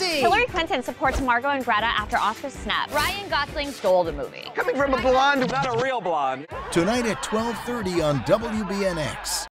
Ramsey. Hillary Clinton supports Margot and Greta after Oscar snap. Ryan Gosling stole the movie. Coming from a blonde, not a real blonde. Tonight at 12:30 on WBNX.